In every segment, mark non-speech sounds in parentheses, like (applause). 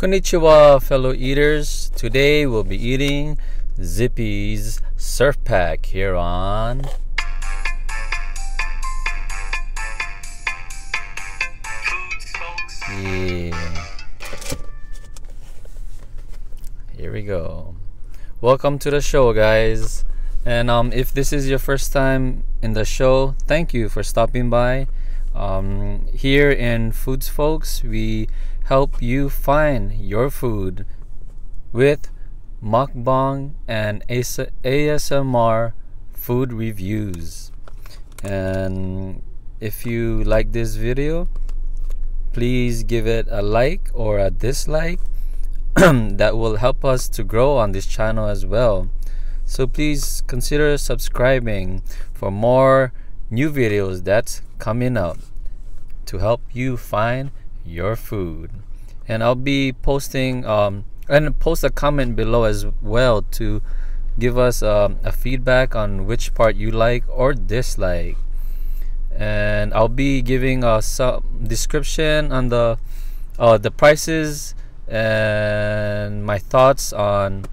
Konnichiwa, fellow eaters. Today we'll be eating Zippy's Surf Pac here on. Yeah. Here we go. Welcome to the show, guys. And um, if this is your first time in the show, thank you for stopping by. Um, here in Foodz Folkz, we help you find your food with mukbang and ASMR food reviews. And if you like this video, please give it a like or a dislike. (clears throat) that will help us to grow on this channel as well. So please consider subscribing for more new videos that's coming up to help you find your food. And I'll be posting um, and post a comment below as well to give us um, a feedback on which part you like or dislike. And I'll be giving a sub description on the uh, the prices and my thoughts on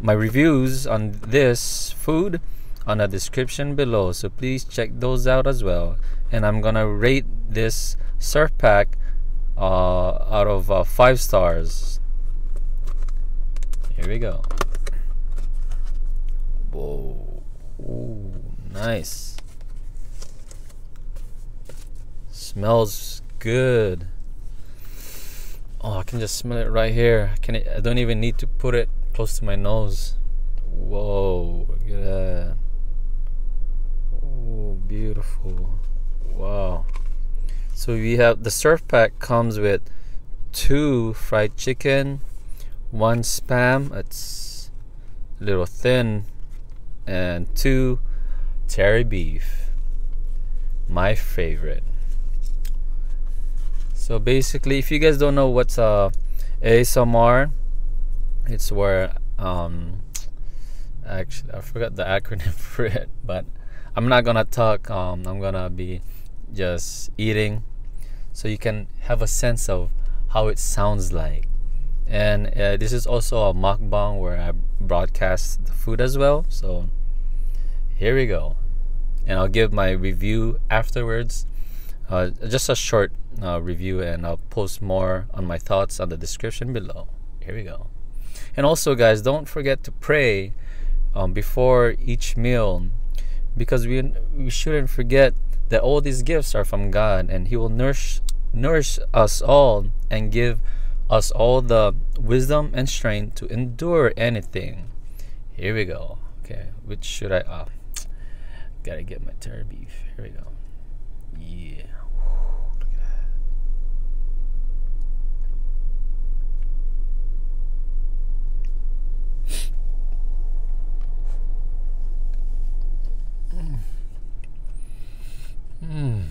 my reviews on this food on the description below so please check those out as well and i'm gonna rate this surf pac uh, out of uh, five stars. Here we go. Whoa. Ooh, nice. Smells good. Oh, I can just smell it right here. I can I don't even need to put it close to my nose. Whoa, look at that. Oh, beautiful. Wow. So we have the surf pac comes with two fried chicken, one spam, it's a little thin, and two teri beef. My favorite. So basically, if you guys don't know what's a ASMR, it's where um, actually I forgot the acronym (laughs) for it, but I'm not gonna talk. Um, I'm gonna be just eating so you can have a sense of how it sounds like. And uh, this is also a mukbang where I broadcast the food as well. So here we go. And I'll give my review afterwards. Uh, just a short uh, review, and I'll post more on my thoughts on the description below. Here we go. And also, guys, don't forget to pray um, before each meal because we, we shouldn't forget that all these gifts are from God and He will nourish nourish us all and give us all the wisdom and strength to endure anything. Here we go. Okay, which should I? Uh, gotta get my teri beef. Here we go. Yeah. 嗯。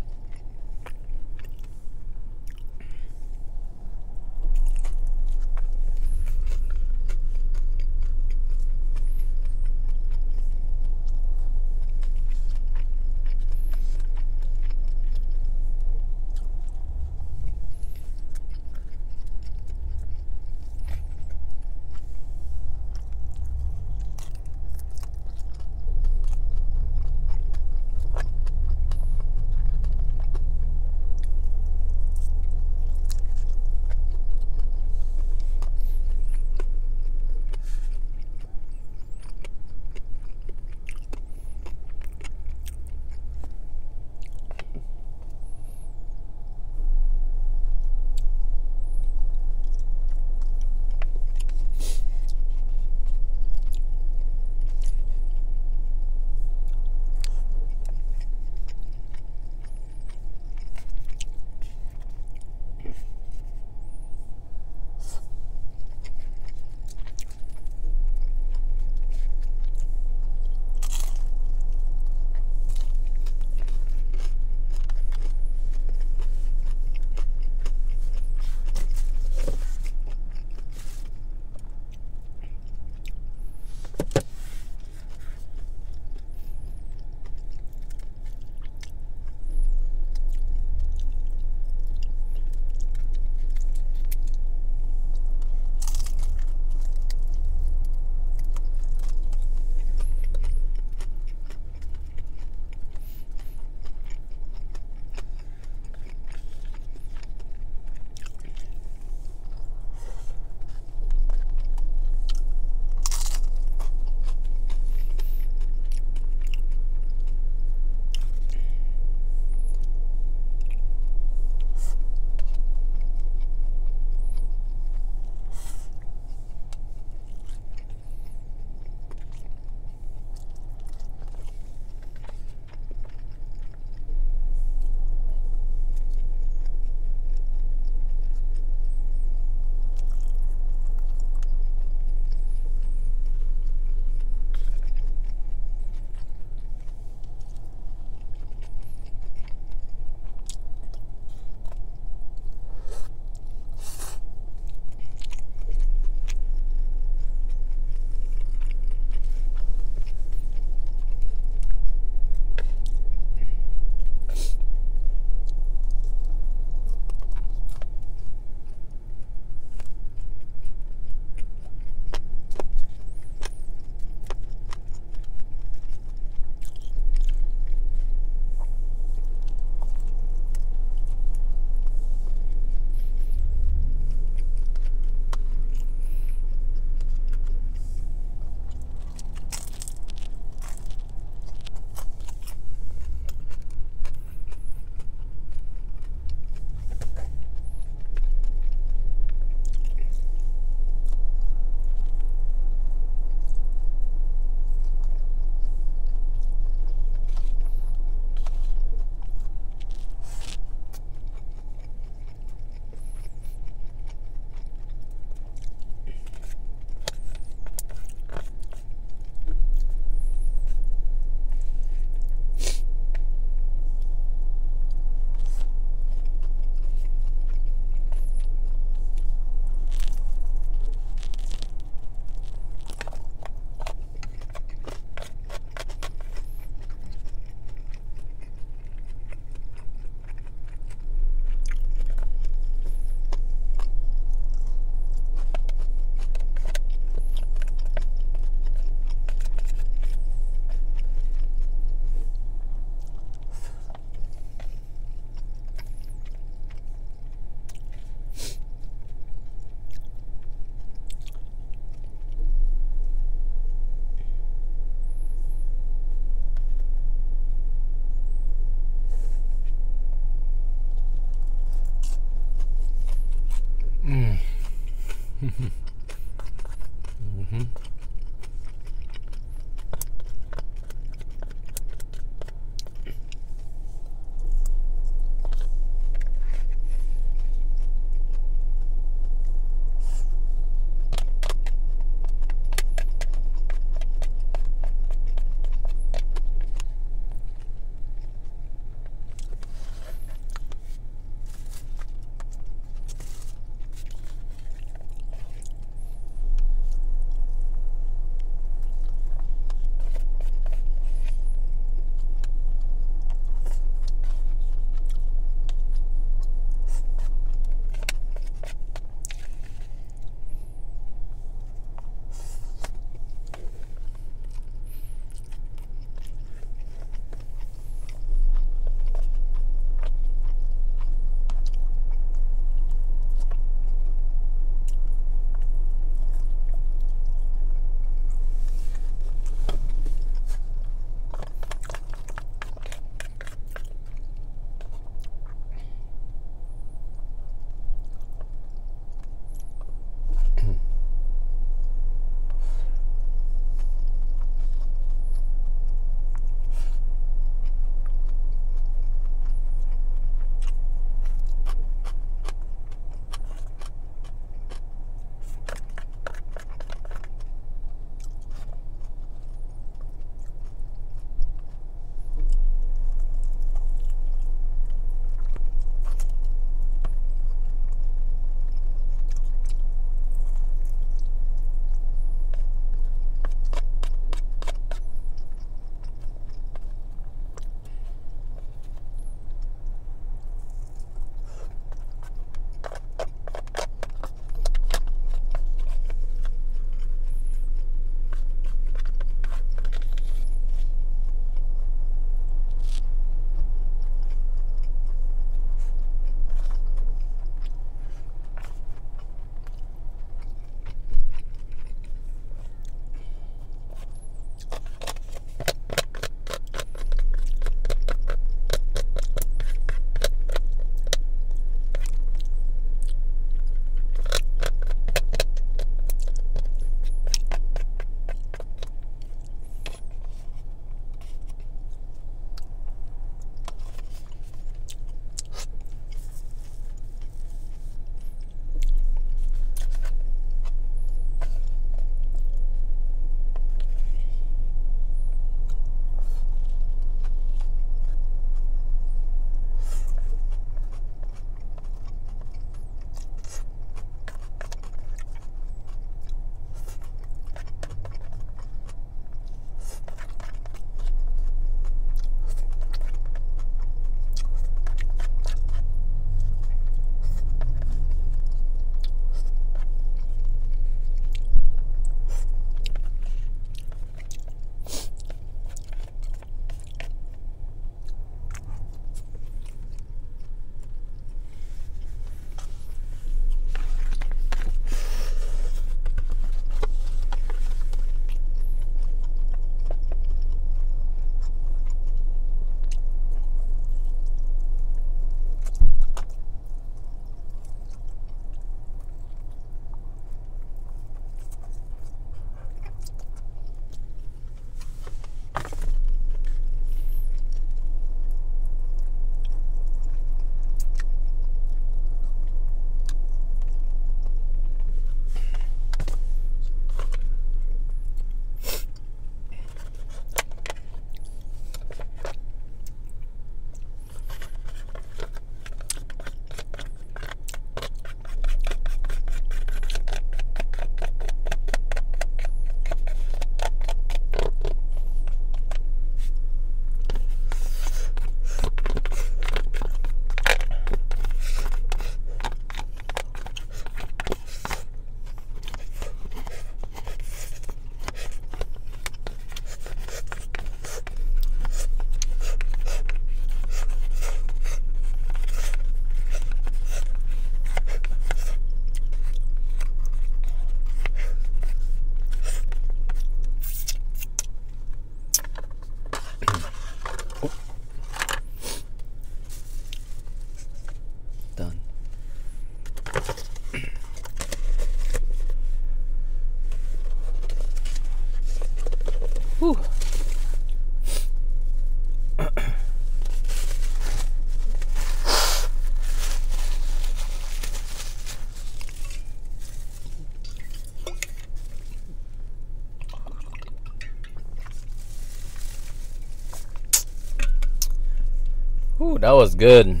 That was good.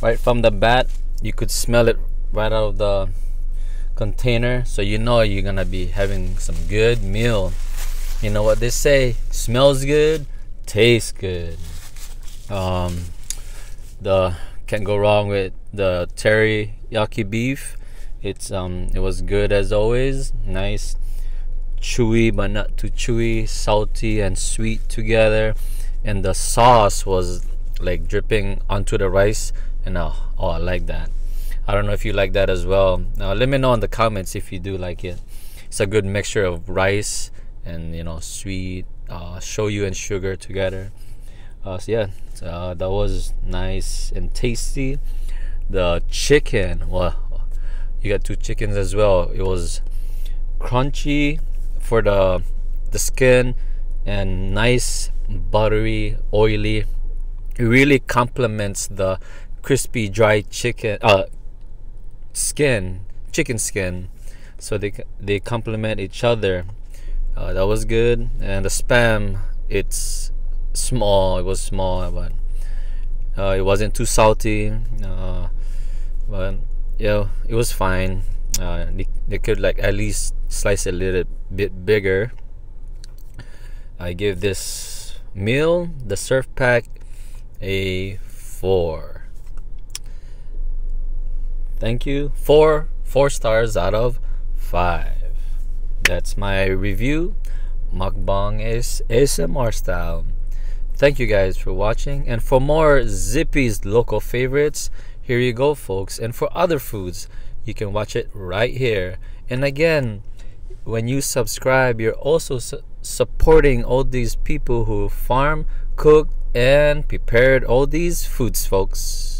Right from the bat, you could smell it right out of the container, so you know you're gonna be having some good meal. You know what they say? Smells good, tastes good. Um, the can't go wrong with the teriyaki beef. It's um, it was good as always. Nice, chewy but not too chewy, salty and sweet together, and the sauce was like dripping onto the rice. And oh, oh, I like that. I don't know if you like that as well. Now, let me know in the comments if you do like it. It's a good mixture of rice and you know sweet uh, shoyu and sugar together. Uh, so yeah, uh, that was nice and tasty. The chicken, well, you got two chickens as well. It was crunchy for the the skin and nice buttery, oily. It really complements the crispy dry chicken uh skin, chicken skin. So they they complement each other. Uh, that was good, and the spam it's small. It was small, but uh, it wasn't too salty. Uh, but yeah, it was fine. Uh, they, they could like at least slice it a little bit bigger. I give this meal, the surf pac, a four. Thank you. Four four stars out of five. That's my review. Mukbang is ASMR style. Thank you guys for watching. And for more Zippy's local favorites, here you go, folks. And for other foods, you can watch it right here. And again, when you subscribe, you're also su- supporting all these people who farm, cook, and prepared all these foods, folks.